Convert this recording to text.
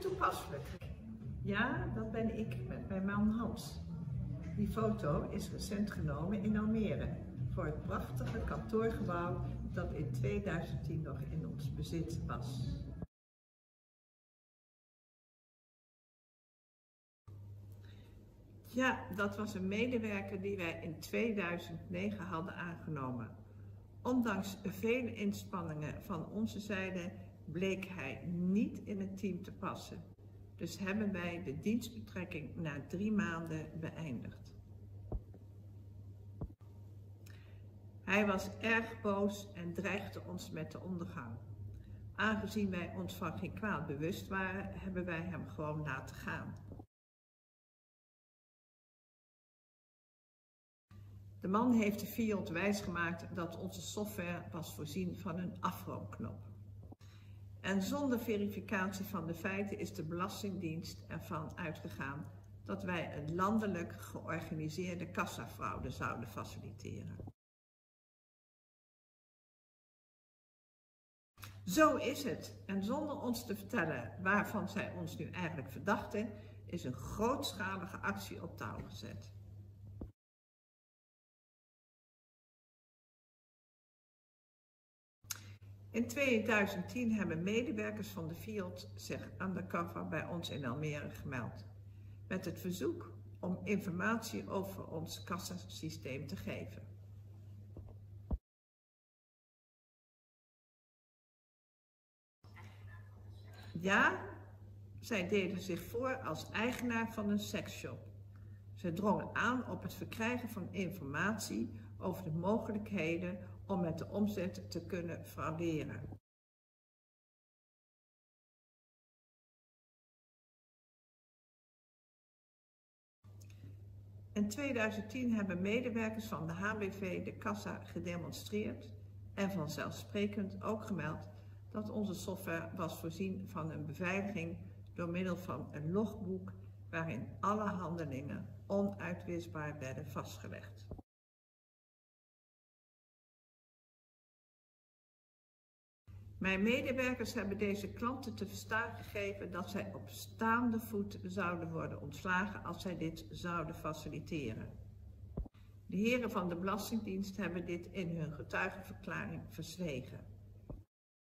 Toepasselijk. Ja, dat ben ik met mijn man Hans. Die foto is recent genomen in Almere voor het prachtige kantoorgebouw dat in 2010 nog in ons bezit was. Ja, dat was een medewerker die wij in 2009 hadden aangenomen. Ondanks vele inspanningen van onze zijde bleek hij niet in het team te passen. Dus hebben wij de dienstbetrekking na drie maanden beëindigd. Hij was erg boos en dreigde ons met de ondergang. Aangezien wij ons van geen kwaad bewust waren, hebben wij hem gewoon laten gaan. De man heeft de Fiat wijsgemaakt dat onze software was voorzien van een afroomknop. En zonder verificatie van de feiten is de Belastingdienst ervan uitgegaan dat wij een landelijk georganiseerde kassafraude zouden faciliteren. Zo is het. En zonder ons te vertellen waarvan zij ons nu eigenlijk verdachten, is een grootschalige actie op touw gezet. In 2010 hebben medewerkers van de Fiat zich undercover bij ons in Almere gemeld. Met het verzoek om informatie over ons kassasysteem te geven. Ja, zij deden zich voor als eigenaar van een seksshop. Ze drongen aan op het verkrijgen van informatie over de mogelijkheden om met de omzet te kunnen frauderen. In 2010 hebben medewerkers van de HBV de kassa gedemonstreerd en vanzelfsprekend ook gemeld dat onze software was voorzien van een beveiliging door middel van een logboek waarin alle handelingen onuitwisbaar werden vastgelegd. Mijn medewerkers hebben deze klanten te verstaan gegeven dat zij op staande voet zouden worden ontslagen als zij dit zouden faciliteren. De heren van de Belastingdienst hebben dit in hun getuigenverklaring verzwegen.